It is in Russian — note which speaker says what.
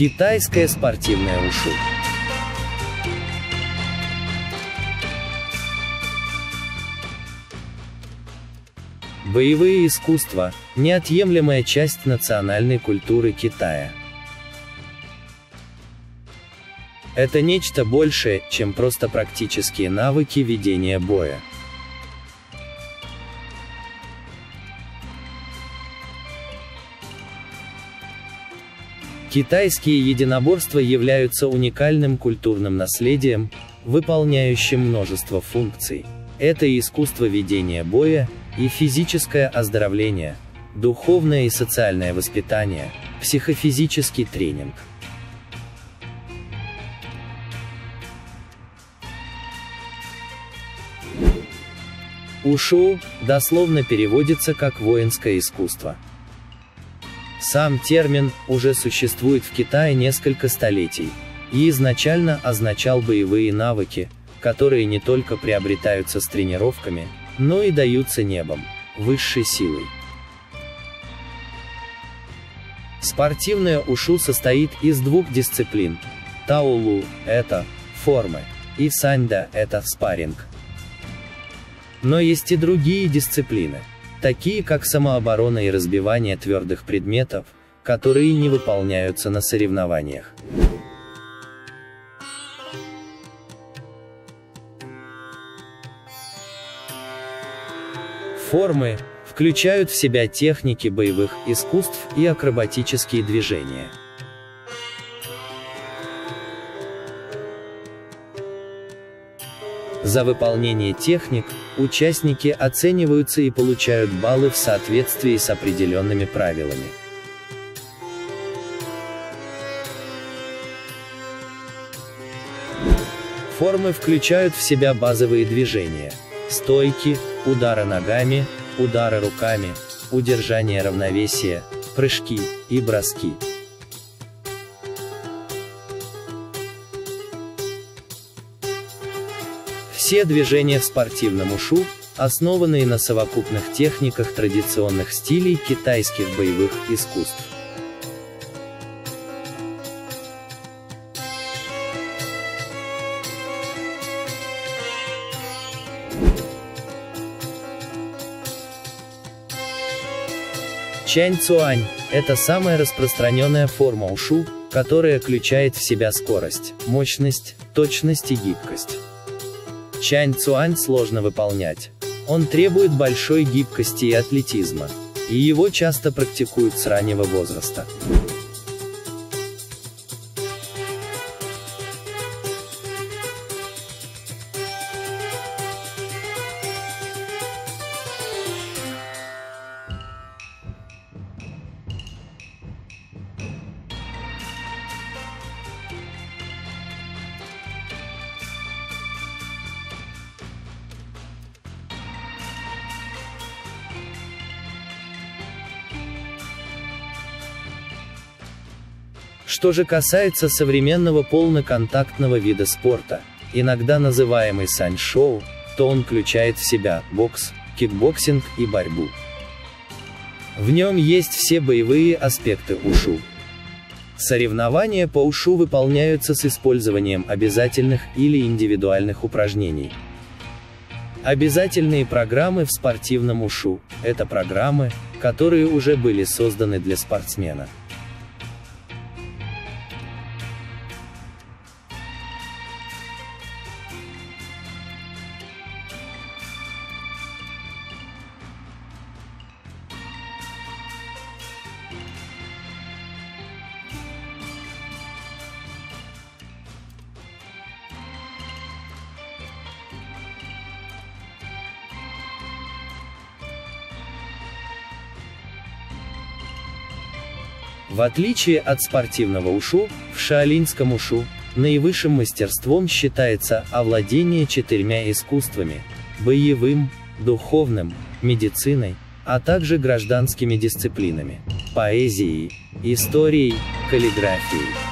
Speaker 1: Китайское спортивное ушу. Боевые искусства – неотъемлемая часть национальной культуры Китая. Это нечто большее, чем просто практические навыки ведения боя. Китайские единоборства являются уникальным культурным наследием, выполняющим множество функций. Это и искусство ведения боя, и физическое оздоровление, духовное и социальное воспитание, психофизический тренинг. Ушу дословно переводится как воинское искусство. Сам термин уже существует в Китае несколько столетий и изначально означал боевые навыки, которые не только приобретаются с тренировками, но и даются небом, высшей силой. Спортивное ушу состоит из двух дисциплин. Таулу – это формы, и саньда – это спарринг. Но есть и другие дисциплины, такие как самооборона и разбивание твердых предметов, которые не выполняются на соревнованиях. Формы включают в себя техники боевых искусств и акробатические движения. За выполнение техник, участники оцениваются и получают баллы в соответствии с определенными правилами. Формы включают в себя базовые движения, стойки, удары ногами, удары руками, удержание равновесия, прыжки и броски. Все движения в спортивном ушу, основанные на совокупных техниках традиционных стилей китайских боевых искусств. Чань Цуань – это самая распространенная форма ушу, которая включает в себя скорость, мощность, точность и гибкость. Чань Цуань сложно выполнять. Он требует большой гибкости и атлетизма, и его часто практикуют с раннего возраста. Что же касается современного полноконтактного вида спорта, иногда называемый сань-шоу, то он включает в себя бокс, кикбоксинг и борьбу. В нем есть все боевые аспекты ушу. Соревнования по ушу выполняются с использованием обязательных или индивидуальных упражнений. Обязательные программы в спортивном ушу – это программы, которые уже были созданы для спортсмена. В отличие от спортивного ушу, в шаолиньском ушу, наивысшим мастерством считается овладение четырьмя искусствами – боевым, духовным, медициной, а также гражданскими дисциплинами – поэзией, историей, каллиграфией.